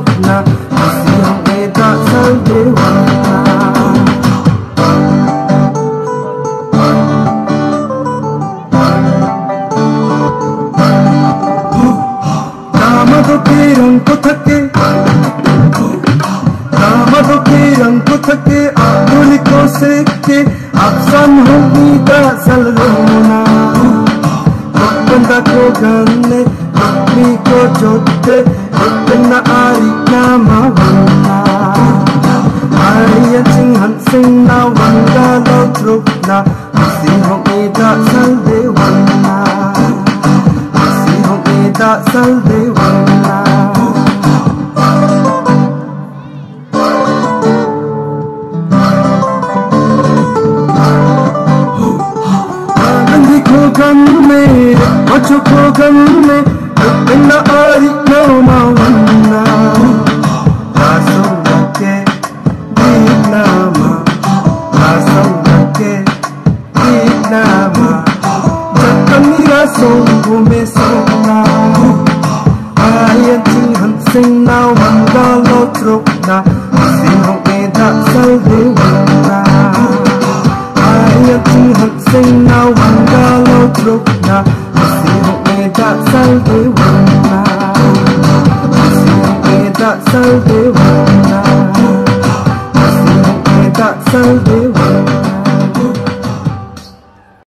sopra Passione da salveguarda আমাদের অঙ্ক থাকে আমাদের অঙ্ক থাকে আঙুলি কষেতে আফসান হবি দাসাল রমনা बंदा को गन्ने अपनी को जोते इतना आरी sing han sing na wanga lo truk na Sing hong ta salve wanna Sing hong ida salve wanna khô me macho khô khăn me bên na ai video hấp dẫn nama Makamira chakamira songo me sona. Ayan han sing na wanda lo truk na sing hong e da sal de wanna han sing na wanda trục na si ho e da sal de wana si ho e da